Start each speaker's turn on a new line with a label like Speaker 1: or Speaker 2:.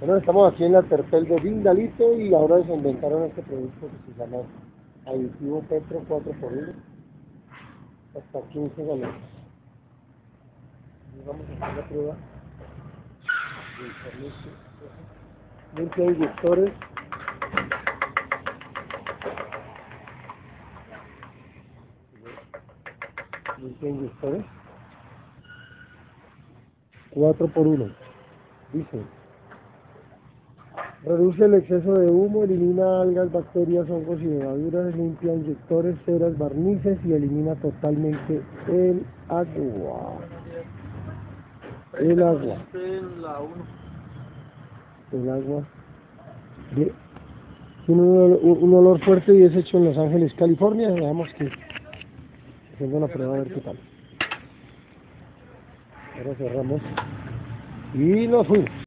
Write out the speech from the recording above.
Speaker 1: Bueno, estamos aquí en la terpel de Vindalite y ahora se inventaron este producto que se llama aditivo Petro 4x1 hasta 15 galones. Vamos a hacer la prueba del permiso. 20 inyectores. Veinte inyectores. 4 por 1 dice reduce el exceso de humo, elimina algas, bacterias, hongos y levaduras, limpia inyectores, ceras, barnices y elimina totalmente el agua. El agua. El agua. De, tiene un, un, olor fuerte y es hecho en Los Ángeles, California. Veamos que haciendo una prueba a ver qué tal. Ahora cerramos y nos fuimos.